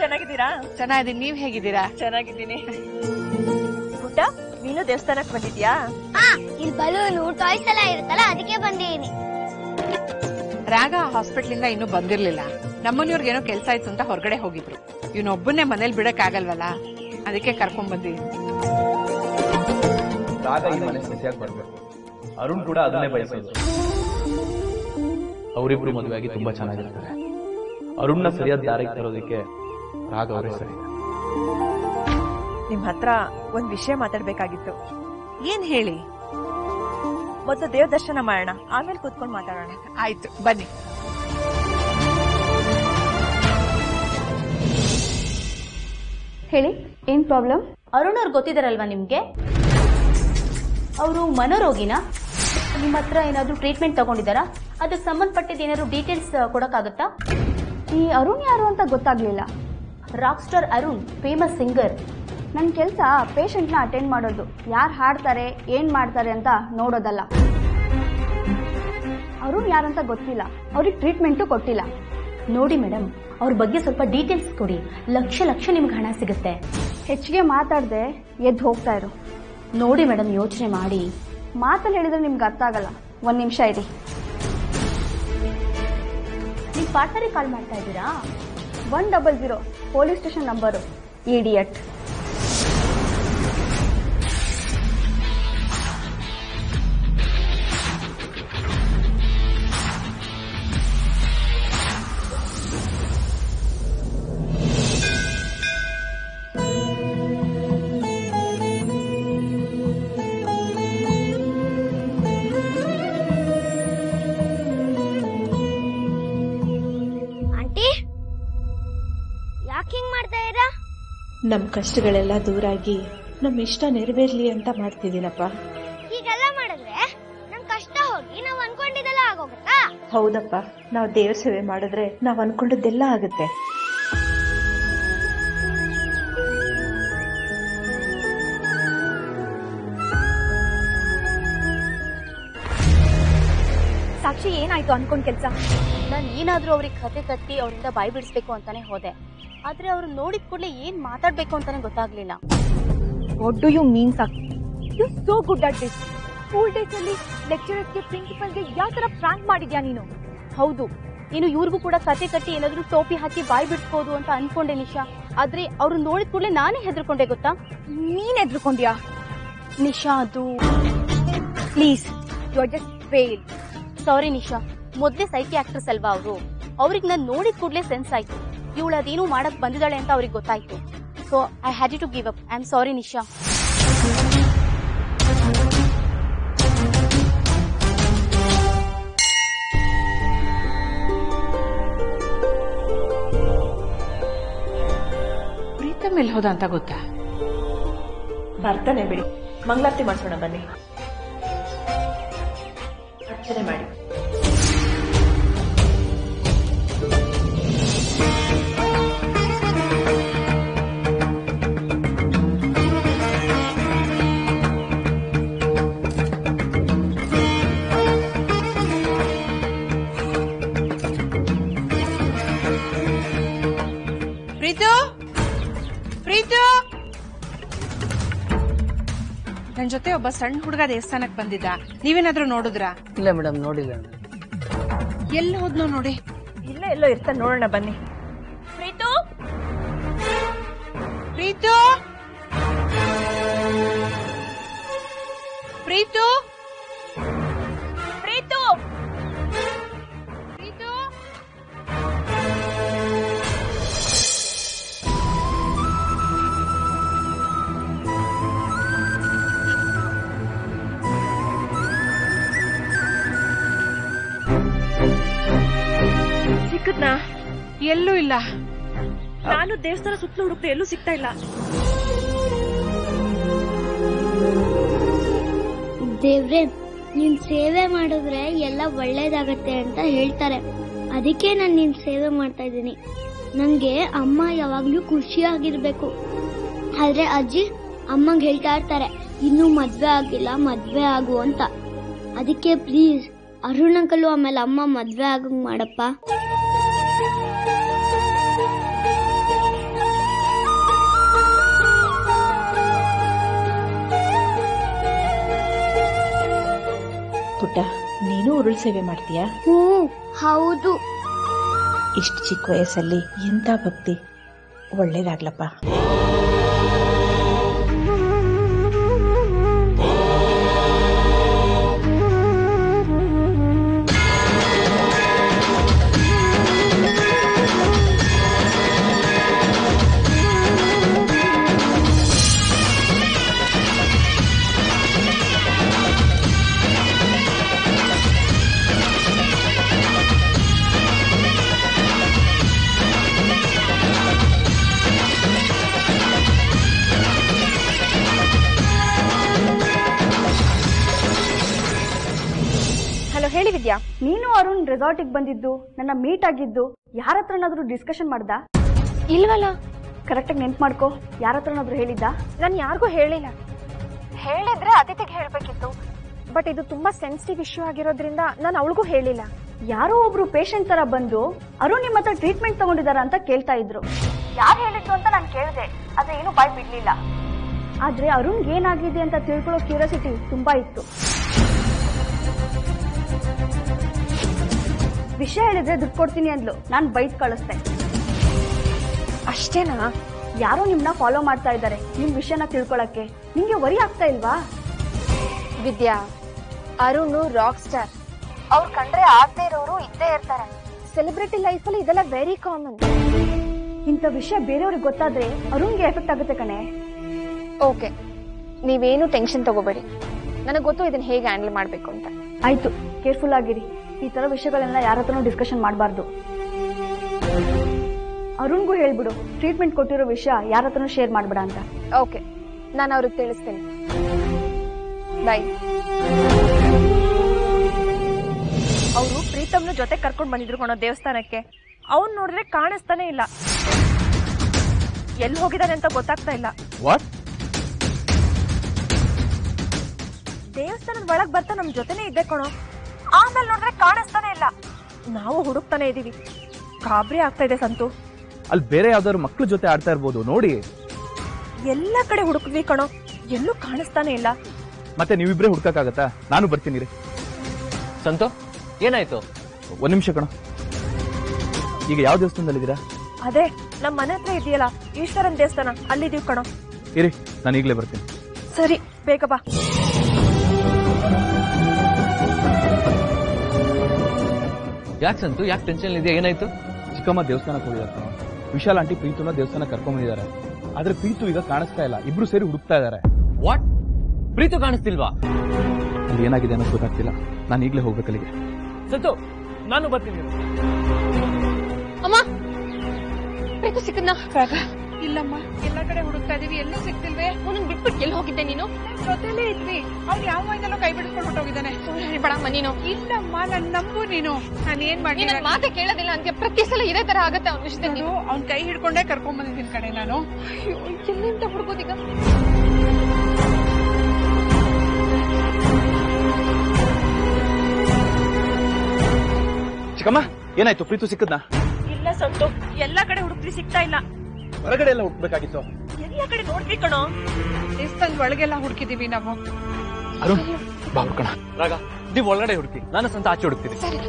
ಚೆನ್ನಾಗಿದ್ದೀರಾ? ಚೆನ್ನಾಗಿದ್ದೀನಿ. ನೀವ್ ಹೇಗಿದ್ದೀರಾ? ಚೆನ್ನಾಗಿದ್ದೀನಿ. ಊಟ ನೀನು ದೇವಸ್ಥಾನಕ್ಕೆ ಬಂದಿದ್ಯಾ? ಹಾ ಇಲ್ಲಿ ಬಲೂನು ಟಾಯ್ಸ್ ಎಲ್ಲ ಇರುತ್ತಲ್ಲ ಅದಕ್ಕೆ ಬಂದಿದ್ದೀನಿ. ರಾಗ ಹಾಸ್ಪಿಟ್ಲ್ ಇಂದ ಇನ್ನೂ ಬಂದಿರ್ಲಿಲ್ಲ. ನಮ್ಮನೆಯವ್ರಿಗೇನೋ ಕೆಲಸ ಆಯ್ತು ಅಂತ ಹೊರಗಡೆ ಹೋಗಿದ್ರು. ಇವನೊಬ್ಬನೇ ಮನೇಲಿ ಬಿಡಕ್ ಆಗಲ್ವಲ್ಲ? ಅದಕ್ಕೆ ಕರ್ಕೊಂಡ್ ಬಂದಿದ್ದೀನಿ ರಾಗ ಈ ಮನೆ ಸೊಸೆಯಾಗಿ ಬರ್ಬೇಕು. ಅರುಣ್ ಕೂಡ ಅದನ್ನೇ ಬಯಸೋದು. ಅವರಿಬ್ರು ಮದುವೆಯಾಗಿ ತುಂಬಾ ಚೆನ್ನಾಗಿರ್ತಾರೆ. ಅರುಣ್ನ ಸರಿಯಾದ ದಾರಿಗೆ ತರೋದಕ್ಕೆ ರಾಗ ಅವರೇ ಸರಿ. ನಿಮ್ ಹತ್ರ ಒಂದ್ ವಿಷಯ ಮಾತಾಡ್ಬೇಕಾಗಿತ್ತು. ಏನ್ ಹೇಳಿ? ಮೊದಲು ದೇವ ದರ್ಶನ ಮಾಡೋಣ ಆಮೇಲೆ ಕೂತ್ಕೊಂಡು ಮಾತಾಡೋಣ. ಆಯ್ತು ಬನ್ನಿ. ಹೇಳಿ ಏನ್ ಪ್ರಾಬ್ಲಮ್? ಅರುಣ್ ಅವ್ರು ಗೊತ್ತಿದಾರಲ್ವಾ ನಿಮ್ಗೆ? ಅವರು ಮನೋರೋಗಿನ? ನಿಮ್ಮ ಹತ್ರ ಏನಾದ್ರು ಟ್ರೀಟ್ಮೆಂಟ್ ತಗೊಂಡಿದ್ದಾರಾ ಅದಕ್ಕೆ ಸಂಬಂಧಪಟ್ಟಿದ್ದು ಏನಾದ್ರು ಡೀಟೇಲ್ಸ್ ಕೊಡಕ್ಕಾಗತ್ತಾ? ಈ ಅರುಣ್ ಯಾರು ಅಂತ ಗೊತ್ತಾಗ್ಲಿಲ್ಲ. Rock star Arun, famous singer. ನನ್ನ ಕೆಲಸ ಪೇಷಂಟ್ನ ಅಟೆಂಡ್ ಮಾಡೋದು. ಯಾರು ಹಾಡ್ತಾರೆ, ಏನ್ ಮಾಡ್ತಾರೆ ಅಂತ ನೋಡೋದಲ್ಲ. ಅರುಣ್ ಯಾರಂತ ಗೊತ್ತಿಲ್ಲ. ಅವ್ರಿಗೆ ಟ್ರೀಟ್ಮೆಂಟು ಕೊಟ್ಟಿಲ್ಲ. ನೋಡಿ ಮೇಡಮ್ ಅವ್ರ ಬಗ್ಗೆ ಸ್ವಲ್ಪ ಡೀಟೇಲ್ಸ್ ಕೊಡಿ. ಲಕ್ಷ ಲಕ್ಷ ನಿಮ್ಗೆ ಹಣ ಸಿಗುತ್ತೆ. ಹೆಚ್ಚಿಗೆ ಮಾತಾಡದೆ ಎದ್ದು ಹೋಗ್ತಾ ಇರು. ನೋಡಿ ಮೇಡಮ್ ಯೋಚನೆ ಮಾಡಿ. ಮಾತಲ್ಲಿ ಹೇಳಿದ್ರೆ ನಿಮ್ಗೆ ಅರ್ಥ ಆಗಲ್ಲ. ಒಂದ್ ನಿಮಿಷ ಇರಿ. ಪಾರ್ಟ್ನರಿಗೆ ಕಾಲ್ ಮಾಡ್ತಾ ಇದ್ದೀರಾ? One double zero police station number idiot ನಮ್ ಕಷ್ಟಗಳೆಲ್ಲ ದೂರಾಗಿ ನಮ್ಮ ಇಷ್ಟ ನೆರವೇರ್ಲಿ ಅಂತ ಮಾಡ್ತಿದ್ದೀನಪ್ಪ. ಹೀಗೆಲ್ಲ ಮಾಡಿದ್ರೆ ನಮ್ ಕಷ್ಟ ಹೋಗಿ ನಾವ್ ಅನ್ಕೊಂಡಿದ್ದೆಲ್ಲ ಆಗೋಗುತ್ತಾ? ಹೌದಪ್ಪ. ನಾವು ದೇವ್ರ ಸೇವೆ ಮಾಡಿದ್ರೆ ನಾವ್ ಅನ್ಕೊಂಡಿದ್ದೆಲ್ಲ ಆಗುತ್ತೆ. ಸಾಕ್ಷಿ ಏನಾಯ್ತು ಅನ್ಕೊಂಡ್ ಕೆಲ್ಸ? ನಾನು ಏನಾದ್ರೂ ಅವ್ರಿಗೆ ಕತೆ ಕಟ್ಟಿ ಅವರಿಂದ ಬಾಯ್ ಬಿಡಿಸ್ಬೇಕು ಅಂತಾನೆ ಹೋದೆ. ಆದ್ರೆ ಅವ್ರು ನೋಡಿದ ಕೂಡಲೇ ಏನ್ ಮಾತಾಡ್ಬೇಕು ಅಂತಾನೆ ಗೊತ್ತಾಗ್ಲಿಲ್ಲ. What do you mean you so good at this school days ಅಲ್ಲಿ ಲೆಕ್ಚರರ್ಸ್ಗೆ ಪ್ರಿನ್ಸಿಪಲ್ಗೆ ಯಾವ ತರ ಫ್ರಾಂಕ್ ಮಾಡಿದ್ಯಾ ನೀನು? ಹೌದು. ನೀನು ಇವ್ರಿಗೂ ಕೂಡ ಕತೆ ಕಟ್ಟಿ ಏನಾದ್ರೂ ಟೋಪಿ ಹಾಕಿ ಬಾಯಿ ಬಿಡ್ಸ್ಬೋದು ಅಂತ ಅನ್ಕೊಂಡೆ ನಿಶಾ. ಆದ್ರೆ ಅವ್ರು ನೋಡಿದ ಕೂಡಲೇ ನಾನೇ ಹೆದರ್ಕೊಂಡೆ ಗೊತ್ತಾ? ನೀನ್ ಹೆದರ್ಕೊಂಡ್ಯಾ? ನಿಶಾ, ಅದು. Please you are just fail sorry Nisha. ಮೊದ್ಲೇ ಸೈಕಿ ಆಕ್ಟ್ರೆಸ್ ಅಲ್ವಾ ಅವರು? ಅವ್ರಿಗೆ ನಾನು ನೋಡಿದ ಕೂಡಲೇ ಸೆನ್ಸ್ ಆಯ್ತು. ಇವಳು ಅದೇನು ಮಾಡಕ್ ಬಂದಿದ್ದಾಳೆ ಅಂತ ಅವ್ರಿಗೆ ಗೊತ್ತಾಯ್ತು. So I had to give up I am sorry Nisha. Pritam ಎಲ್ಲಿ ಹೋದ ಅಂತ ಗೊತ್ತಾ? ಬರ್ತಾನೆ ಬಿಡಿ. ಮಂಗಳಾರತಿ ಮಾಡ್ಸೋಣ ಬನ್ನಿ. ಅರ್ಚನೆ ಮಾಡಿ. ಒಬ್ಬ ಸಣ್ಣ ಹುಡುಗ ದೇವಸ್ಥಾನಕ್ಕೆ ಬಂದಿದ್ದ. ನೀವೇನಾದ್ರೂ ನೋಡಿದ್ರಾ? ಇಲ್ಲ ಮೇಡಮ್ ನೋಡಿಲ್ಲ ಎಲ್ಲಿ ಹೋದ್ನೋ ನೋಡಿ. ಇಲ್ಲ ಎಲ್ಲೋ ಇರ್ತಾನೆ ನೋಡೋಣ ಬನ್ನಿ. ಪ್ರೀತು ಪ್ರೀತು? ಪ್ರೀತು? ಪ್ರೀತು? ಸಿಕ್ಕದ್ನಾ? ಎಲ್ಲೂ ಇಲ್ಲ. ನಾನು ದೇವಸ್ಥಾನ ಸುತ್ತಲೂ ಹುಡುಕ್ತೆ ಎಲ್ಲೂ ಸಿಗ್ತಾ ಇಲ್ಲ. ದೇವ್ರೆ ನಿನ್ ಸೇವೆ ಮಾಡಿದ್ರೆ ಎಲ್ಲ ಒಳ್ಳೇದಾಗತ್ತೆ ಅಂತ ಹೇಳ್ತಾರೆ. ಅದಕ್ಕೆ ನಾನು ನಿನ್ ಸೇವೆ ಮಾಡ್ತಾ ಇದ್ದೀನಿ. ನಂಗೆ ಅಮ್ಮ ಯಾವಾಗ್ಲೂ ಖುಷಿಯಾಗಿರ್ಬೇಕು. ಆದ್ರೆ ಅಜ್ಜಿ ಅಮ್ಮಂಗ್ ಹೇಳ್ತಾ ಇರ್ತಾರೆ ಇನ್ನೂ ಮದ್ವೆ ಆಗಿಲ್ಲ ಮದ್ವೆ ಆಗು ಅಂತ. ಅದಕ್ಕೆ ಪ್ಲೀಸ್ ಅರುಣ್ ಅಂಕಲ್ ಆಮೇಲೆ ಅಮ್ಮ ಮದ್ವೆ ಆಗಂಗ್ ಮಾಡಪ್ಪ. ಪುಟ್ಟ ನೀನು ಉರುಳ್ ಸೇವೆ ಮಾಡ್ತೀಯಾ? ಹ್ಞೂ ಹೌದು. ಇಷ್ಟು ಚಿಕ್ಕ ವಯಸ್ಸಲ್ಲಿ ಎಂತ ಭಕ್ತಿ. ಒಳ್ಳೇದಾಗ್ಲಪ್ಪ. ಹೇಳಿ ವಿದ್ಯಾ. ನೀನು ಅರುಣ್ ರೆಸಾರ್ಟಿಗೆ ಬಂದಿದ್ದು ನನ್ನ ಮೀಟ್ ಆಗಿದ್ದು ಯಾರ ಹತ್ರನಾದ್ರೂ ಡಿಸ್ಕಷನ್ ಮಾಡ್ದ? ಇಲ್ವಲ್ಲ? ಕರೆಕ್ಟಾಗಿ ನೆನ್ಪು ಮಾಡ್ಕೋ ಯಾರ ಹತ್ರನಾದ್ರೂ ಹೇಳಿದ್ದ? ನಾನು ಯಾರಿಗೂ ಹೇಳಿಲ್ಲ. ಹೇಳಿದ್ರೆ ಅತಿಥಿಗೆ ಹೇಳಬೇಕಿತ್ತು. ಬಟ್ ಇದು ತುಂಬಾ ಸೆನ್ಸಿಟಿವ್ ಇಶ್ಯೂ ಆಗಿರೋದ್ರಿಂದ ನಾನು ಅವಳಿಗೂ ಹೇಳಿಲ್ಲ. ಯಾರೋ ಒಬ್ರು ಪೇಷಂಟ್ ತರ ಬಂದು ಅರುಣ್ ನಿಮ್ಮ ಹತ್ರ ಟ್ರೀಟ್ಮೆಂಟ್ ತಗೊಂಡಿದಾರ ಅಂತ ಕೇಳ್ತಾ ಇದ್ರು. ಯಾರು ಹೇಳಿದ್ರು ಅಂತ ನಾನು ಕೇಳಿದೆ. ಆದ್ರೆ ಏನು ಬಾಯ್ ಬಿಡ್ಲಿಲ್ಲ. ಆದ್ರೆ ಅರುಣ್ ಏನಾಗಿದೆ ಅಂತ ತಿಳ್ಕೊಳ್ಳೋ ಕ್ಯೂರಿಯಾಸಿಟಿ ತುಂಬಾ ಇತ್ತು. ವಿಷಯ ಹೇಳಿದ್ರೆ ದುಡ್ಡು ಕೊಡ್ತೀನಿ ಅಂದ್ಲು. ನಾನು ಬೈದ್ ಕಳಿಸ್ತೆ ಅಷ್ಟೇನಾ? ಯಾರೋ ನಿಮ್ನ ಫಾಲೋ ಮಾಡ್ತಾ ಇದ್ದಾರೆ. ನಿಮ್ ವಿಷಯನ ತಿಳ್ಕೊಳಕ್ಕೆ. ನಿಮ್ಗೆ ವರಿ ಆಗ್ತಾ ಇಲ್ವಾ? ವಿದ್ಯಾ ಅರುಣ್ ರಾಕ್ ಸ್ಟಾರ್ ಅವ್ರು ಕಂಡ್ರೆ ಆಗದೆ ಇರೋರು ಇದ್ದೇ ಇರ್ತಾರೆ. ಸೆಲೆಬ್ರಿಟಿ ಲೈಫ್ ಅಲ್ಲಿ ಇದೆಲ್ಲ ವೆರಿ ಕಾಮನ್ ಇಂಥ ವಿಷಯ ಬೇರೆಯವ್ರಿಗೆ ಗೊತ್ತಾದ್ರೆ ಅರುಣ್ಗೆ ಎಫೆಕ್ಟ್ ಆಗುತ್ತೆ ಕಣೆ. ಓಕೆ ನೀವೇನು ಟೆನ್ಷನ್ ತಗೋಬೇಡಿ. ನನಗೆ ಗೊತ್ತು ಇದನ್ನ ಹೇಗೆ ಹ್ಯಾಂಡಲ್ ಮಾಡಬೇಕು ಅಂತ. ಆಯ್ತು. ಕೇರ್ಫುಲ್ ಆಗಿರಿ. ಈ ತರ ವಿಷಯಗಳನ್ನ ಯಾರ ಹತ್ರನೂ ಡಿಸ್ಕಷನ್ ಮಾಡಬಾರ್ದು. ಅರುಣ್ಗೂ ಹೇಳ್ಬಿಡು ಟ್ರೀಟ್ಮೆಂಟ್ ಕೊಟ್ಟಿರೋ ವಿಷಯ ಯಾರ ಹತ್ರನೂ ಶೇರ್ ಮಾಡಬೇಡ ಅಂತ. ಓಕೆ ನಾನು ಅವ್ರಿಗೆ ತಿಳಿಸ್ತೀನಿ. ಬೈ ಅವರು ಪ್ರೀತಮ್ನ ಜೊತೆ ಕರ್ಕೊಂಡು ಬಂದಿದ್ರು ಕಣೋ ದೇವಸ್ಥಾನಕ್ಕೆ. ಅವ್ನ್ ನೋಡಿದ್ರೆ ಕಾಣಿಸ್ತಾನೆ ಇಲ್ಲ. ಎಲ್ಲಿ ಹೋಗಿದ್ದಾನೆ ಅಂತ ಗೊತ್ತಾಗ್ತಾ ಇಲ್ಲ. ವಾಟ್ ದೇವಸ್ಥಾನದ ಒಳಗ್ ಬರ್ತಾ ನಮ್ ಜೊತೆನೆ ಇದ್ದೆ ಕಣೋ. ಆಮೇಲೆ ನೋಡಿದ್ರೆ ಕಾಣಿಸ್ತಾನೆ ಇಲ್ಲ. ನಾವು ಹುಡುಕ್ತಾನೆ ಇದೀವಿ. ಕಾಬ್ರಿ ಆಗ್ತಾ ಇದೆ ಸಂತು. ಅಲ್ಲಿ ಬೇರೆ ಯಾವ್ದಾದ್ರು ಮಕ್ಳ ಜೊತೆ ಆಡ್ತಾ ಇರ್ಬೋದು ನೋಡಿ. ಎಲ್ಲ ಕಡೆ ಹುಡುಕ್ವಿ ಕಣೋ. ಎಲ್ಲೂ ಕಾಣಿಸ್ತಾನೆ ಇಲ್ಲ. ಮತ್ತೆ ನೀವಿಬ್ರೇ ಹುಡ್ಕಕ್ಕಾಗತ್ತಾ? ನಾನು ಬರ್ತೀನಿ ರೀ. ಸಂತು ಏನಾಯ್ತು? ಒಂದ್ ನಿಮಿಷ ಕಣ. ಈಗ ಯಾವ ದೇವಸ್ಥಾನದಲ್ಲಿದ್ದೀರಾ? ಅದೇ ನಮ್ಮ ಮನೆ ಹತ್ರ ಇದೆಯಲ್ಲ ಈಶ್ವರನ್ ದೇವಸ್ಥಾನ. ಅಲ್ಲಿದೀವಿ ಕಣೋ. ಇರಿ ನಾನು ಈಗಲೇ ಬರ್ತೀನಿ. ಸರಿ ಬೇಗ ಬಾ. ಯಾಕೆ ಸಂತು ಯಾಕೆ ಟೆನ್ಷನ್ ಇದೆಯಾ ಏನಾಯ್ತು? ಚಿಕ್ಕಮ್ಮ ದೇವಸ್ಥಾನಕ್ಕೆ ಹೋಗಿದ್ದಾರೆ. ವಿಶಾಲ್ ಆಂಟಿ ಪ್ರೀತುನ ದೇವಸ್ಥಾನ ಕರ್ಕೊಂಡ್ಬಂದಿದ್ದಾರೆ ಆದ್ರೆ ಪ್ರೀತು ಈಗ ಕಾಣಿಸ್ತಾ ಇಲ್ಲ. ಇಬ್ರು ಸೇರಿ ಹುಡುಕ್ತಾ ಇದ್ದಾರೆ. ವಾಟ್ ಪ್ರೀತು ಕಾಣಿಸ್ತಿಲ್ವಾ? ಅಲ್ಲಿ ಏನಾಗಿದೆ ಅನ್ನೋದು ಗೊತ್ತಾಗ್ತಿಲ್ಲ. ನಾನು ಈಗಲೇ ಹೋಗ್ಬೇಕು ಅಲ್ಲಿಗೆ. ಸಂತು ನಾನು ಬರ್ತೀನಿ. ಅಮ್ಮ! ಪ್ರೀತು ಇಲ್ಲಮ್ಮ ಎಲ್ಲ ಕಡೆ ಹುಡುಕ್ತಾ ಇದೀವಿ ಎಲ್ಲೂ ಸಿಕ್ತಿಲ್ವೇ ಅವನನ್ನ ಬಿಟ್ಬಿಟ್ಟು ಎಲ್ಲಿ ಹೋಗಿದ್ದೆ ನೀನು? ಜೊತೆಲೇ ಇದ್ವಿ. ಅವ್ನು ಯಾವ ಮೈದಲ್ಲೋ ಕೈ ಬಿಡಿಸ್ಕೊಂಡು ಹೊಟ್ಟೋಗಿದ್ದಾನೆ ಬಡ ನೀನು. ಇಲ್ಲಮ್ಮ ನನ್ ನಂಬು ನೀನು. ನಾನು ಏನ್ ಮಾಡಿ ನನ್ನ ಮಾತೆ ಕೇಳೋದಿಲ್ಲ ಅಂತ ಪ್ರತಿ ಸಲ ಇದೇ ತರ ಆಗತ್ತೆ ಅವ್ನ ವಿಷಯದಲ್ಲಿ. ನೀನು ಅವ್ನ್ ಕೈ ಹಿಡ್ಕೊಂಡೇ ಕರ್ಕೊಂಡ್ ಬಂದಿದ್ದೀನಿ ಕಡೆ ನಾನು. ಅಯ್ಯೋ, ಎಲ್ಲಿಂದ ಹುಡ್ಕೋದೀಗ ಚಿಕ್ಕಮ್ಮ ಏನಾಯ್ತು? ಪ್ರೀತು ಸಿಕ್ಕದ್ನಾ? ಇಲ್ಲ ಸಂತು ಎಲ್ಲ ಕಡೆ ಹುಡುಕ್ತಿ ಸಿಗ್ತಾ ಇಲ್ಲ. ಹೊರಗಡೆ ಎಲ್ಲ ಹುಡ್ಬೇಕಾಗಿತ್ತು ಎಲ್ಲ ಕಡೆ ನೋಡ್ವಿ ಕಣೋ? ದೇವಸ್ಥಾನದ ಒಳಗೆಲ್ಲ ಹುಡುಕಿದೀವಿ ನಾವು. ಅರುಣ್ ಬಾ ಹುಡ್ಕೋಣ. ರಾಗ ನೀವು ಒಳಗಡೆ ಹುಡುಕಿ. ನಾನು ಸಂತ ಆಚೆ ಹುಡುಕ್ತೀನಿ. ಪ್ರೀತು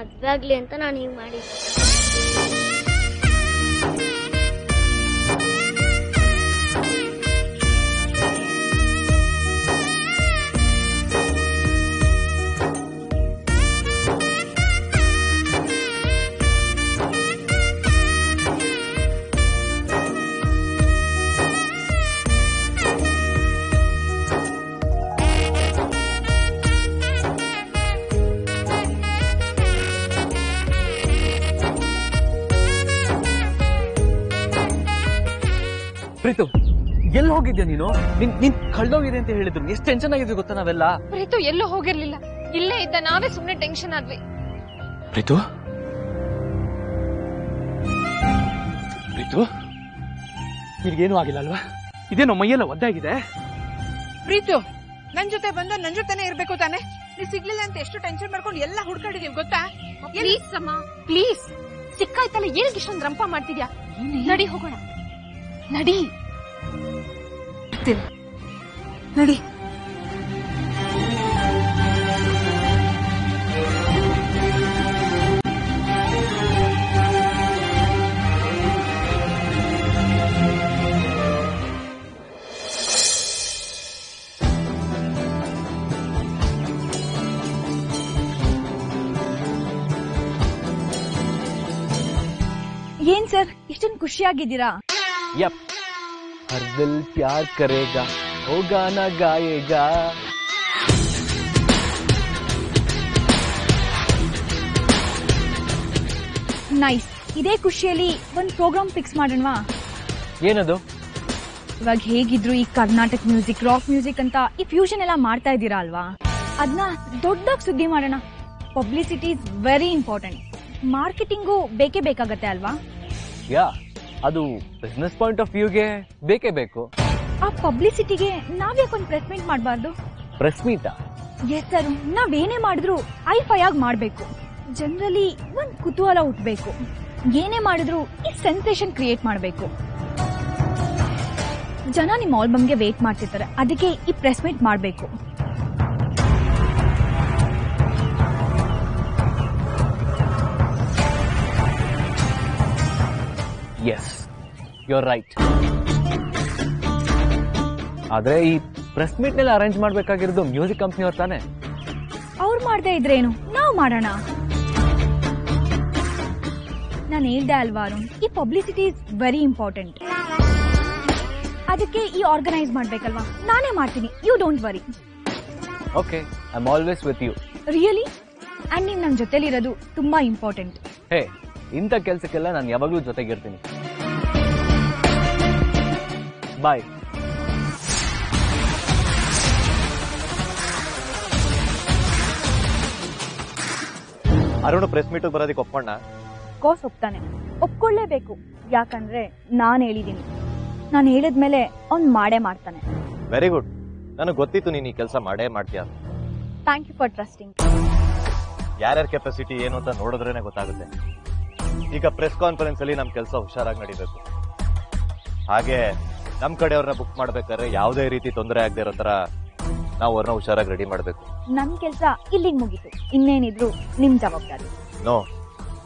ಮದ್ವೆ ಆಗ್ಲಿ ಅಂತ ನಾನು ಹೀಗೆ ಮಾಡಿದ್ದೆ. ಹೋಗಿದ್ಯಾ ನೀನು? ನಿನ್ ನಿನ್ ಕಳ್ದೋಗಿದೆ ಅಂತ ಹೇಳಿದ್ರು. ಎಷ್ಟು ಟೆನ್ಷನ್ ಆಗಿದ್ವಿ ಗೊತ್ತಾ ನಾವೆಲ್ಲ? ಪ್ರೀತು ಎಲ್ಲೂ ಹೋಗಿರ್ಲಿಲ್ಲ. ಇಲ್ಲೇ ಇದ್ದ ನಾವೇ ಸುಮ್ನೆ ಟೆನ್ಷನ್ ಆದ್ವಿ. ಪ್ರೀತು? ಪ್ರೀತು? ನಿನ್ಗೇನು ಆಗಿಲ್ಲ ಅಲ್ವಾ? ಇದೇನೋ ಮೈಯೆಲ್ಲ ಒದ್ದಾಗಿದೆ? ಪ್ರೀತು ನನ್ ಜೊತೆ ಬಂದ ನನ್ ಜೊತೆನೆ ಇರ್ಬೇಕು ತಾನೆ? ನೀ ಸಿಗ್ಲಿಲ್ಲ ಅಂತ ಎಷ್ಟು ಟೆನ್ಷನ್ ಮಾಡ್ಕೊಂಡು ಎಲ್ಲ ಹುಡ್ಕಾಡಿದೀವಿ ಗೊತ್ತಾ? ಪ್ಲೀಸ್ ಅಮ್ಮ. ಪ್ಲೀಸ್ ಸಿಕ್ಕಾಯ್ತಲ್ಲ ಏನಕ್ಕೆ ಇಷ್ಟೊಂದು ರಂಪ ಮಾಡ್ತಿದ್ಯಾ? ನಡಿ ಹೋಗೋಣ. ನಡಿ. ನಡಿ. ಏನ್ ಸರ್ ಇಷ್ಟೊಂದು ಖುಷಿಯಾಗಿದ್ದೀರಾ? ಯಪ್. ಹರ್ प्यार करेगा वो गाना गाएगा। ನೈಸ್ ಇದೇ ಖುಷಿಯಲ್ಲಿ ಒಂದು ಪ್ರೋಗ್ರಾಮ್ ಫಿಕ್ಸ್ ಮಾಡೋಣವಾ? ಏನದು? ಇವಾಗ ಹೇಗಿದ್ರು ಈ ಕರ್ನಾಟಕ ಮ್ಯೂಸಿಕ್ ರಾಕ್ ಮ್ಯೂಸಿಕ್ ಅಂತ ಈ ಫ್ಯೂಷನ್ ಎಲ್ಲ ಮಾಡ್ತಾ ಇದ್ದೀರಾ ಅಲ್ವಾ? ಅದನ್ನ ದೊಡ್ಡದಾಗಿ ಸುದ್ದಿ ಮಾಡೋಣ. Publicity is very important marketing ಬೇಕೇ ಬೇಕಾಗತ್ತೆ ಅಲ್ವಾ? ಯಾ ಅದು ಬಿಸ್ನೆಸ್ ಪಾಯಿಂಟ್ ಆಫ್ ವ್ಯೂಗೆ ಬೇಕೇ ಬೇಕು. ಆ ಪಬ್ಲಿಸಿಟಿಗೆ ನಾವ್ಯಾಕೊಂದು ಪ್ರೆಸ್ ಮೀಟ್ ಮಾಡಬಾರ್ದು? ಪ್ರೆಸ್ ಮೀಟ್ ಎಸ್ ಸರ್ ನಾವೇನೇ ಮಾಡಿದ್ರು ಐ ಫೈ ಆಗಿ ಮಾಡಬೇಕು. ಜನರಲ್ಲಿ ಒಂದ್ ಕುತೂಹಲ ಹುಟ್ಟಬೇಕು ಏನೇ ಮಾಡಿದ್ರು ಈ ಸೆನ್ಸೇಷನ್ ಕ್ರಿಯೇಟ್ ಮಾಡಬೇಕು. ಜನ ನಿಮ್ಮ ಆಲ್ಬಮ್ಗೆ ವೇಟ್ ಮಾಡ್ತಿರ್ತಾರೆ. ಅದಕ್ಕೆ ಈ ಪ್ರೆಸ್ ಮೀಟ್ ಮಾಡಬೇಕು. ಎಸ್ ಯು ಆರ್ ರೈಟ್ ಆದ್ರೆ ಈ ಪ್ರೆಸ್ ಮೀಟ್ನಲ್ಲಿ ಅರೇಂಜ್ ಮಾಡ್ಬೇಕಾಗಿರೋದು ಮ್ಯೂಸಿಕ್ ಕಂಪ್ನಿಯವ್ರು ತಾನೆ? ಅವ್ರು ಮಾಡದೇ ಇದ್ರೇನು? ನಾವು ಮಾಡೋಣ. ನಾನು ಹೇಳ್ದೆ ಅಲ್ವಾರು ಈ ಪಬ್ಲಿಸಿಟಿ ಇಸ್ ವೆರಿ ಇಂಪಾರ್ಟೆಂಟ್ ಅದಕ್ಕೆ ಈ ಆರ್ಗನೈಸ್ ಮಾಡ್ಬೇಕಲ್ವಾ? ನಾನೇ ಮಾಡ್ತೀನಿ you don't worry okay I am always with you really and ನೀವು ನನ್ನ ಜೊತೆಲಿರೋದು ತುಂಬಾ ಇಂಪಾರ್ಟೆಂಟ್ ಹೇ ಇಂಥ ಕೆಲಸಕ್ಕೆಲ್ಲ ನಾನು ಯಾವಾಗಲೂ ಜೊತೆಗಿರ್ತೀನಿ. ಬಾಯ್ ಅರುಣ್ ಪ್ರೆಸ್ ಮೀಟ್ ಬರೋದಕ್ಕೆ ಒಪ್ಪಣ್ಣ ಕೋರ್ಸ್ ಒಪ್ತಾನೆ. ಒಪ್ಕೊಳ್ಳೇಬೇಕು. ಯಾಕಂದ್ರೆ ನಾನು ಹೇಳಿದ್ದೀನಿ ನಾನು ಹೇಳಿದ್ಮೇಲೆ ಅವ್ನು ಮಾಡೇ ಮಾಡ್ತಾನೆ. ವೆರಿ ಗುಡ್ ನನಗೆ ಗೊತ್ತಿತ್ತು ನೀನು ಈ ಕೆಲಸ ಮಾಡೇ ಮಾಡ್ತೀಯ. ಥ್ಯಾಂಕ್ ಯು ಫಾರ್ ಟ್ರಸ್ಟಿಂಗ್ ಯಾರ್ಯಾರ ಕೆಪಾಸಿಟಿ ಏನು ಅಂತ ನೋಡಿದ್ರೇನೆ ಗೊತ್ತಾಗುತ್ತೆ. ಈಗ ಪ್ರೆಸ್ ಕಾನ್ಫರೆನ್ಸ್ ಅಲ್ಲಿ ನಮ್ ಕೆಲಸ ಹುಷಾರಾಗಿ ನಡೀಬೇಕು. ಹಾಗೆ ನಮ್ ಕಡೆಯವ್ರನ್ನ ಬುಕ್ ಮಾಡ್ಬೇಕಾದ್ರೆ ಯಾವುದೇ ರೀತಿ ತೊಂದರೆ ಆಗದೆ ಇರೋ ತರ ನಾವು ಅವ್ರನ್ನ ಹುಷಾರಾಗಿ ರೆಡಿ ಮಾಡ್ಬೇಕು. ನನ್ನ ಕೆಲಸ ಇಲ್ಲಿಗೆ ಮುಗೀತು. ಇನ್ನೇನಿದ್ರು ನಿಮ್ ಜವಾಬ್ದಾರಿ. ನೋ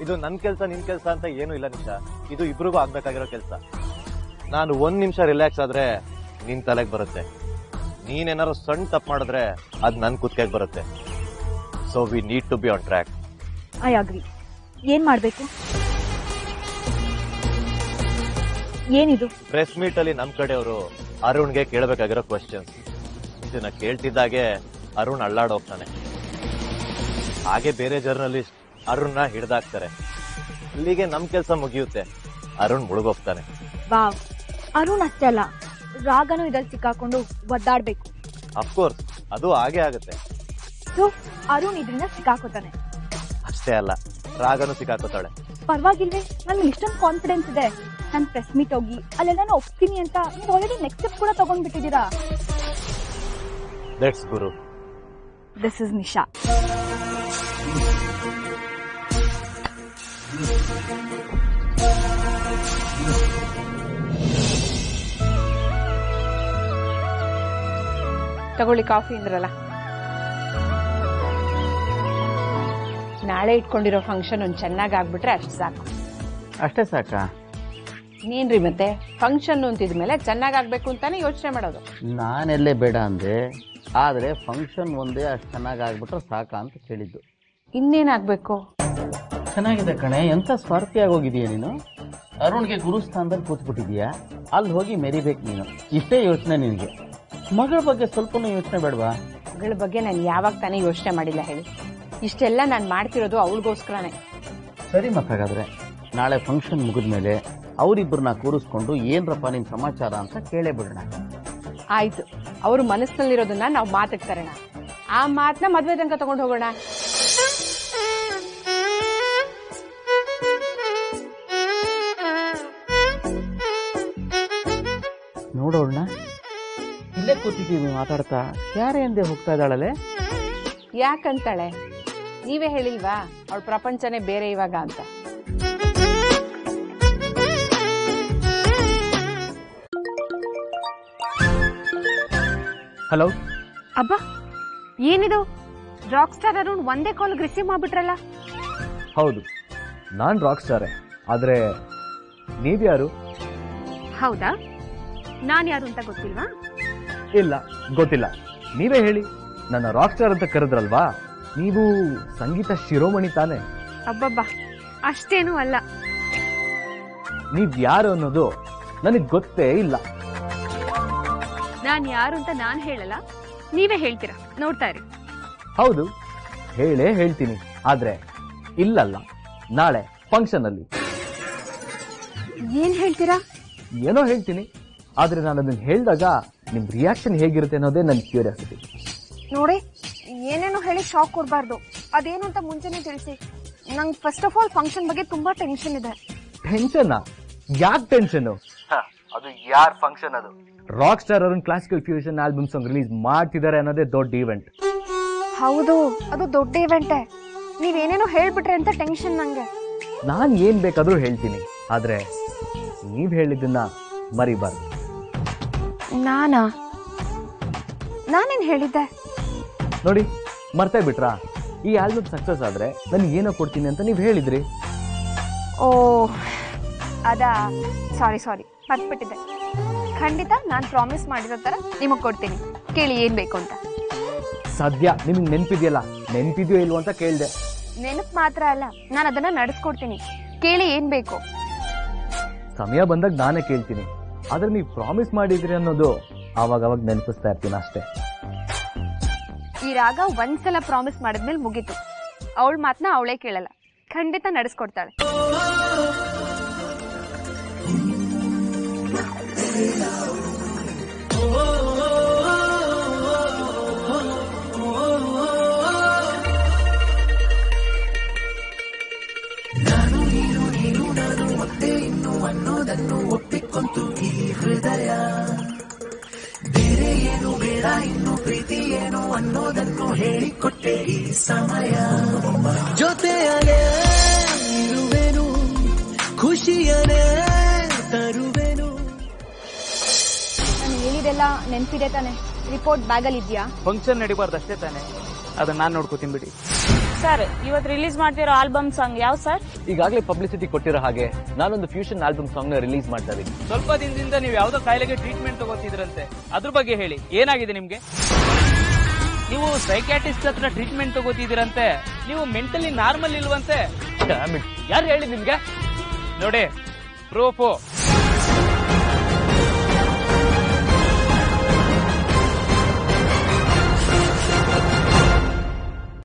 ಇದು ನನ್ ಕೆಲಸ ನಿನ್ ಕೆಲಸ ಅಂತ ಏನು ಇಲ್ಲ ನಿಮಿಷ ಇದು ಇಬ್ರಿಗೂ ಆಗ್ಬೇಕಾಗಿರೋ ಕೆಲಸ. ನಾನು ಒಂದ್ ನಿಮಿಷ ರಿಲ್ಯಾಕ್ಸ್ ಆದ್ರೆ ನಿನ್ ತಲೆಗೆ ಬರುತ್ತೆ. ನೀನೇನಾರು ಸಣ್ಣ ತಪ್ಪು ಮಾಡಿದ್ರೆ ಅದ್ ನನ್ ಕುತ್ತಿಗೆ ಬರುತ್ತೆ. So we need to be on track I agree ಏನ್ ಮಾಡ್ಬೇಕು? ಏನಿದು? ಪ್ರೆಸ್ ಮೀಟ್ ಅಲ್ಲಿ ನಮ್ ಕಡೆಯವರು ಅರುಣ್ಗೆ ಕೇಳಬೇಕಾಗಿರೋ ಕ್ವಶನ್ಸ್ ಇದನ್ನ ಕೇಳ್ತಿದ್ದಾಗೆ ಅರುಣ್ ಅಳ್ಳಾಡೋಗ್ತಾನೆ. ಹಾಗೆ ಬೇರೆ ಜರ್ನಲಿಸ್ಟ್ ಅರುಣ್ನ ಹಿಡ್ದಾಕ್ತಾರೆ. ಇಲ್ಲಿಗೆ ನಮ್ ಕೆಲಸ ಮುಗಿಯುತ್ತೆ. ಅರುಣ್ ಮುಳುಗೋಗ್ತಾನೆ. ವಾವ್. ಅರುಣ್ ಅಷ್ಟೇ ಅಲ್ಲ ರಾಗನು ಇದ್ರಲ್ಲಿ ಸಿಕ್ಕಾಕೊಂಡು ಒದ್ದಾಡ್ಬೇಕು. ಅಫ್ಕೋರ್ಸ್ ಅದು ಹಾಗೆ ಆಗುತ್ತೆ. ಸೊ ಅರುಣ್ ಇದರಿಂದ ಸಿಕ್ಕಾಕೋತಾನೆ. ಅಷ್ಟೇ ಅಲ್ಲ. ರಾಗನು ಸಿಗಾಕೋತಾಳೆ ಪರವಾಗಿಲ್ವೇ ನನ್ಗೆ ಇಷ್ಟೊಂದು ಕಾನ್ಫಿಡೆನ್ಸ್ ಇದೆ. ನಾನು ಪ್ರೆಸ್ ಮೀಟ್ ಹೋಗಿ ಅಲ್ಲೆಲ್ಲ ನಾನು ಒಪ್ತೀನಿ ಅಂತ ನೀವು ಆಲ್ರೆಡಿ ನೆಕ್ಸ್ಟ್ ಸ್ಟೆಪ್ ಕೂಡ ತಗೊಂಡ್ಬಿಟ್ಟಿದ್ದೀರಾ? ದಟ್ಸ್ ಗುರು. ದಿಸ್ ಇಸ್ ನಿಶಾ ತಗೊಳ್ಳಿ ಕಾಫಿ ಅಂದ್ರಲ್ಲ. ನಾಳೆ ಇಟ್ಕೊಂಡಿರೋ ಫಂಕ್ಷನ್ ಒಂದು ಚೆನ್ನಾಗಿ ಆಗ್ಬಿಟ್ರೆ ಅಷ್ಟು ಸಾಕು. ಅಷ್ಟೇ ಸಾಕಾ? ನೀನ್ರಿ ಮತ್ತೆ ಫಂಕ್ಷನ್ ಅಂತಿದ್ಮೇಲೆ ಚೆನ್ನಾಗಿ ಆಗ್ಬೇಕು ಅಂತಾನೆ ಯೋಚನೆ ಮಾಡೋದು. ನಾನೆಲ್ಲೇ ಬೇಡ ಅಂದೆ ಆದರೆ ಫಂಕ್ಷನ್ ಒಂದೇ ಅಷ್ಟು ಚೆನ್ನಾಗಿ ಆಗ್ಬಿಟ್ರೆ ಸಾಕಾ ಅಂತ ಕೇಳಿದ್ದು. ಇನ್ನೇನಾಗಬೇಕು ಚೆನ್ನಾಗಿದೆ ಕಣೆ ಎಂಥ ಸ್ವಾರ್ಥಿಯಾಗಿ ಹೋಗಿದೀಯ ನೀನು? ಅರುಣ್ಗೆ ಗುರುಸ್ಥಾನದಲ್ಲಿ ಕೂತ್ಬಿಟ್ಟಿದೀಯಾ ಅಲ್ಲಿ ಹೋಗಿ ಮೆರಿಬೇಕು ನೀನು. ಇಷ್ಟೇ ಯೋಚನೆ ನಿನಗೆ. ಮಗಳ ಬಗ್ಗೆ ಸ್ವಲ್ಪನೂ ಯೋಚನೆ ಬೇಡವಾ? ಮಗಳ ಬಗ್ಗೆ ನಾನು ಯಾವಾಗ ತಾನೇ ಯೋಚನೆ ಮಾಡಿಲ್ಲ ಹೇಳಿ. ಇಷ್ಟೆಲ್ಲ ನಾನು ಮಾಡ್ತಿರೋದು ಅವಳಿಗೋಸ್ಕರನೇ. ಸರಿ ಮತ್ತಾಗಾದ್ರೆ ನಾಳೆ ಫಂಕ್ಷನ್ ಮುಗಿದ್ಮೇಲೆ ಅವರಿಬ್ಬರನ್ನ ಕೂರಿಸ್ಕೊಂಡು ಏನ್ರಪ್ಪ ನಿನ್ ಸಮಾಚಾರ ಅಂತ ಕೇಳೇ ಬಿಡೋಣ. ಆಯ್ತು. ಅವ್ರ ಮನಸ್ಸಿನಲ್ಲಿರೋದನ್ನ ನಾವು ಮಾತಕ್ಕೆ ತರೋಣ. ಆ ಮಾತನ್ನ ಮದ್ವೆ ತನಕ ತಗೊಂಡು ಹೋಗೋಣ. ನೋಡೋಣ ಇಲ್ಲೇ ಕೂತಿದ್ದೀವಿ ಮಾತಾಡ್ತಾ. ಯಾರೇ ಎಂದೇ ಹೋಗ್ತಾ ಇದ್ದಾಳಲೆ ಯಾಕಂತಾಳೆ? ನೀವೇ ಹೇಳಿಲ್ವಾ ಅವಳ ಪ್ರಪಂಚನೇ ಬೇರೆ ಇವಾಗ ಅಂತ. ಹಲೋ? ಅಬ್ಬ ಏನಿದು? ರಾಕ್ ಸ್ಟಾರ್ ಅರುಣ್ ಒಂದೇ ಕಾಲ್ ರಿಸೀವ್ ಮಾಡ್ಬಿಟ್ರಲ್ಲ? ಹೌದು ನಾನ್ ರಾಕ್ ಸ್ಟಾರೇ ಆದ್ರೆ ನೀವ್ಯಾರು ಹೌದಾ? ನಾನು ಯಾರು ಅಂತ ಗೊತ್ತಿಲ್ವಾ? ಇಲ್ಲ ಗೊತ್ತಿಲ್ಲ. ನೀವೇ ಹೇಳಿ ನನ್ನ ರಾಕ್ ಸ್ಟಾರ್ ಅಂತ ಕರೆದ್ರಲ್ವಾ? ನೀವು ಸಂಗೀತ ಶಿರೋಮಣಿ ತಾನೆ? ಅಬ್ಬಬ್ಬಾ ಅಷ್ಟೇನೂ ಅಲ್ಲ. ನೀವ್ ಯಾರು ಅನ್ನೋದು ನನಗ್ ಗೊತ್ತೇ ಇಲ್ಲ. ನಾನ್ ಯಾರು ಅಂತ ನಾನ್ ಹೇಳಲ್ಲ ನೀವೇ ಹೇಳ್ತೀರಾ? ನೋಡ್ತಾ ಇರಿ. ಹೌದು ಹೇಳೇ ಹೇಳ್ತೀನಿ ಆದ್ರೆ ಇಲ್ಲಲ್ಲ ನಾಳೆ ಫಂಕ್ಷನ್ ಅಲ್ಲಿ ಏನ್ ಹೇಳ್ತೀರಾ? ಏನೋ ಹೇಳ್ತೀನಿ ಆದ್ರೆ ನಾನು ಅದನ್ನ ಹೇಳಿದಾಗ ನಿಮ್ ರಿಯಾಕ್ಷನ್ ಹೇಗಿರುತ್ತೆ ಅನ್ನೋದೇ ನನ್ನ ಕ್ಯೂರಿಯಾಸಿಟಿ ನೋಡಿ ಹೇಳಿ ಶಾಕ್ ಕೊಡಬಾರ್ದು. ಅದೇನು ಅಂತ ಮುಂಚೆನೆ ತಿಳಿಸಿ. ನಂಗೆ ಫಸ್ಟ್ ಆಫ್ ಆಲ್ ಫಂಕ್ಷನ್ ಬಗ್ಗೆ ತುಂಬಾ ಟೆನ್ಷನ್ ಇದೆ. ಟೆನ್ಷನ್ ಯಾಕೆ ಟೆನ್ಷನ್ ಅದು ಯಾರ್ ಫಂಕ್ಷನ್ ಅದು? ರಾಕ್ ಸ್ಟಾರ್ ಅವ್ರನ್ನ classical fusion album song release ಮಾಡ್ತಿದ್ದಾರೆ ಅನ್ನೋದೇ ದೊಡ್ಡ ಈವೆಂಟ್ ಹೌದು ಅದು ದೊಡ್ಡ ಇವೆಂಟೇ ನೀವೇನೇನೋ ಹೇಳ್ಬಿಟ್ರೆ ಅಂತ ಟೆನ್ಷನ್ ನಂಗೆ. ನಾನು ಏನ್ ಬೇಕಾದ್ರೂ ಹೇಳ್ತೀನಿ. ಆದ್ರೆ ನೀವ್ ಹೇಳಿದ್ದನ್ನ ಮರಿಬಾರ್ದು. ನಾನಾ? ನಾನೇನ್ ಹೇಳಿದ್ದೆ? ನೋಡಿ ಮರ್ತೇ ಬಿಟ್ರಾ? ಈ ಆಲ್ಬಮ್ ಸಕ್ಸಸ್ ಆದ್ರೆ ನನಗೆ ಏನೋ ಕೊಡ್ತೀನಿ ಅಂತ ನೀವ್ ಹೇಳಿದ್ರಿ. ಓ ಅದಾ ಸಾರಿ ಸಾರಿ ಮರ್ತ್ಬಿಟ್ಟಿದ್ದೆ. ಖಂಡಿತ ನಾನು ಪ್ರಾಮಿಸ್ ಮಾಡಿರೋ ಥರ ನಿಮಗೆ ಕೊಡ್ತೀನಿ. ಕೇಳಿ ಏನ್ ಬೇಕು ಅಂತ. ಸದ್ಯ ನಿಮ್ಗೆ ನೆನಪಿದೆಯಲ್ಲ? ನೆನಪಿದೆಯೋ ಇಲ್ವೋ ಅಂತ ಕೇಳಿದೆ. ನೆನಪು ಮಾತ್ರ ಅಲ್ಲ ನಾನು ಅದನ್ನ ನಡೆಸ್ಕೊಡ್ತೀನಿ. ಕೇಳಿ ಏನ್ ಬೇಕು. ಸಮಯ ಬಂದಾಗ ನಾನೇ ಕೇಳ್ತೀನಿ. ಆದ್ರೆ ನೀವು ಪ್ರಾಮಿಸ್ ಮಾಡಿದ್ರಿ ಅನ್ನೋದು ಆವಾಗ ಅವಾಗ ನೆನಪಿಸ್ತಾ ಇರ್ತೀನಿ ಅಷ್ಟೇ. ಈ ರಾಗ ಒಂದ್ಸಲ ಪ್ರಾಮಿಸ್ ಮಾಡಿದ್ಮೇಲೆ ಮುಗೀತು. ಅವಳ ಮಾತನ್ನ ಅವಳೇ ಕೇಳಲ್ಲ. ಖಂಡಿತ ನಡೆಸ್ಕೊಡ್ತಾಳೆ. ಜೊತೆಯಲೇ ಇರುವೆನು ಖುಷಿಯನೇ ತರುವೆನು. ನಾನು ಹೇಳಿದೆಲ್ಲ ನೆನ್ಪಿದೆ ತಾನೆ? ರಿಪೋರ್ಟ್ ಬ್ಯಾಗಲ್ಲಿ ಇದೆಯಾ? ಫಂಕ್ಷನ್ ನಡಿಬಾರ್ದು ಅಷ್ಟೇ ತಾನೆ. ಅದನ್ನ ನಾನು ನೋಡ್ಕೋತೀನಿ ಬಿಡಿ. ಸರ್ ಇವತ್ತು ರಿಲೀಸ್ ಮಾಡ್ತಿರೋ ಆಲ್ಬಮ್ ಸಾಂಗ್ ಯಾವ ಸರ್? ಈಗಾಗಲೇ ಪಬ್ಲಿಸಿಟಿ ಕೊಟ್ಟಿರೋ ಹಾಗೆ ನಾನೊಂದು ಫ್ಯೂಷನ್ ಆಲ್ಬಮ್ ಸಾಂಗ್ನ ರಿಲೀಸ್ ಮಾಡ್ತಾ ಇದ್ದೀನಿ. ಸ್ವಲ್ಪ ದಿನದಿಂದ ನೀವು ಯಾವ್ದೋ ಕಾಯಿಲೆಗೆ ಟ್ರೀಟ್ಮೆಂಟ್ ತಗೋತಿದ್ರಂತೆ. ಅದ್ರ ಬಗ್ಗೆ ಹೇಳಿ ಏನಾಗಿದೆ ನಿಮ್ಗೆ? ನೀವು ಸೈಕ್ಯಾಟಿಸ್ಟ್ ಹತ್ರ ಟ್ರೀಟ್ಮೆಂಟ್ ತಗೋತಿದ್ದೀರಂತೆ ನೀವು ಮೆಂಟಲಿ ನಾರ್ಮಲ್ ಇಲ್ವಂತೆ? ಯಾರು ಹೇಳಿ ನಿಮ್ಗೆ? ನೋಡಿ ಪ್ರೂಫು